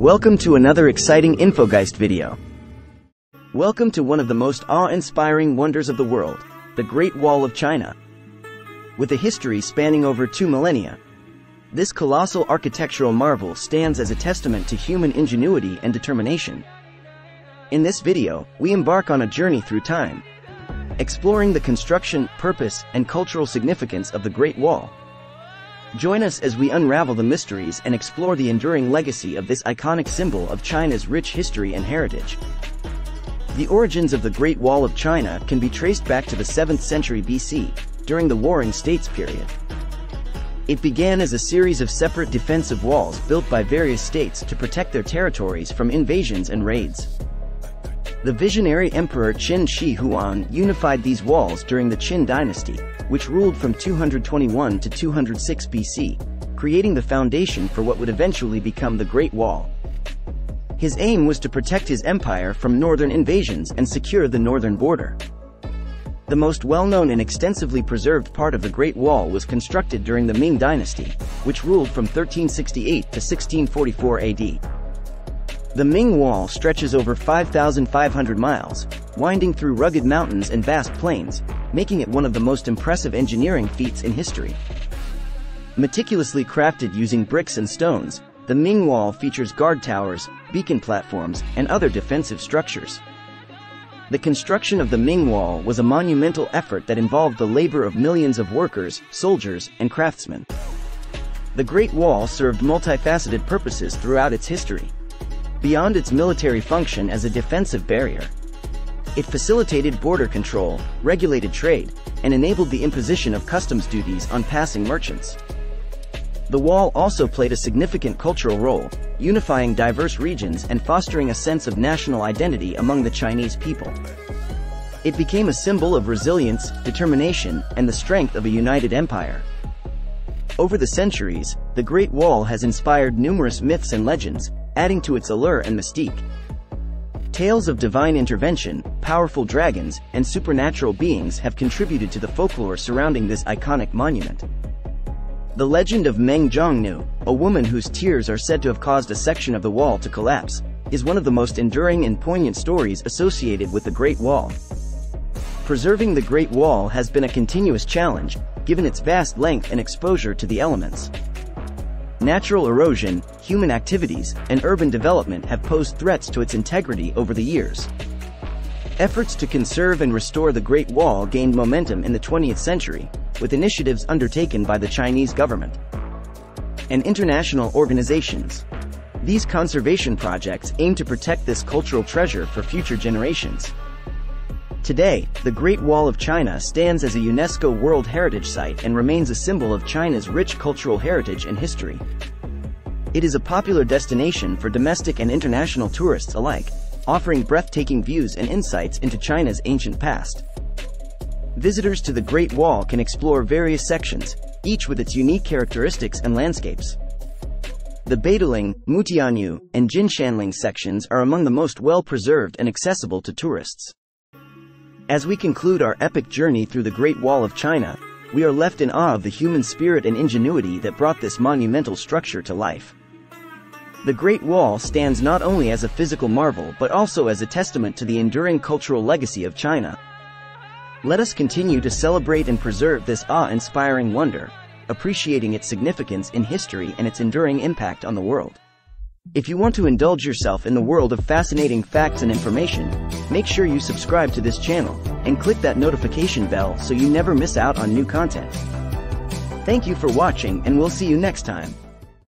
Welcome to another exciting Infogeist video. Welcome to one of the most awe-inspiring wonders of the world, the Great Wall of China. With a history spanning over two millennia, this colossal architectural marvel stands as a testament to human ingenuity and determination. In this video, we embark on a journey through time, exploring the construction, purpose, and cultural significance of the Great Wall. Join us as we unravel the mysteries and explore the enduring legacy of this iconic symbol of China's rich history and heritage. The origins of the Great Wall of China can be traced back to the 7th century BC, during the Warring States period. It began as a series of separate defensive walls built by various states to protect their territories from invasions and raids. The visionary emperor Qin Shi Huang unified these walls during the Qin dynasty, which ruled from 221 to 206 BC, creating the foundation for what would eventually become the Great Wall. His aim was to protect his empire from northern invasions and secure the northern border. The most well-known and extensively preserved part of the Great Wall was constructed during the Ming Dynasty, which ruled from 1368 to 1644 AD. The Ming Wall stretches over 5,500 miles, winding through rugged mountains and vast plains, making it one of the most impressive engineering feats in history. Meticulously crafted using bricks and stones, the Ming Wall features guard towers, beacon platforms, and other defensive structures. The construction of the Ming Wall was a monumental effort that involved the labor of millions of workers, soldiers, and craftsmen. The Great Wall served multifaceted purposes throughout its history beyond its military function as a defensive barrier. It facilitated border control, regulated trade, and enabled the imposition of customs duties on passing merchants. The wall also played a significant cultural role, unifying diverse regions and fostering a sense of national identity among the Chinese people. It became a symbol of resilience, determination, and the strength of a united empire. Over the centuries, the Great Wall has inspired numerous myths and legends, adding to its allure and mystique. Tales of divine intervention, powerful dragons, and supernatural beings have contributed to the folklore surrounding this iconic monument. The legend of Meng Jiangnu, a woman whose tears are said to have caused a section of the wall to collapse, is one of the most enduring and poignant stories associated with the Great Wall. Preserving the Great Wall has been a continuous challenge, given its vast length and exposure to the elements. Natural erosion, human activities, and urban development have posed threats to its integrity over the years. Efforts to conserve and restore the Great Wall gained momentum in the 20th century, with initiatives undertaken by the Chinese government and international organizations. These conservation projects aim to protect this cultural treasure for future generations. Today, the Great Wall of China stands as a UNESCO World Heritage Site and remains a symbol of China's rich cultural heritage and history. It is a popular destination for domestic and international tourists alike, offering breathtaking views and insights into China's ancient past. Visitors to the Great Wall can explore various sections, each with its unique characteristics and landscapes. The Badaling, Mutianyu, and Jinshanling sections are among the most well-preserved and accessible to tourists. As we conclude our epic journey through the Great Wall of China, we are left in awe of the human spirit and ingenuity that brought this monumental structure to life. The Great Wall stands not only as a physical marvel but also as a testament to the enduring cultural legacy of China. Let us continue to celebrate and preserve this awe-inspiring wonder, appreciating its significance in history and its enduring impact on the world. If you want to indulge yourself in the world of fascinating facts and information, make sure you subscribe to this channel and click that notification bell so you never miss out on new content. Thank you for watching and we'll see you next time.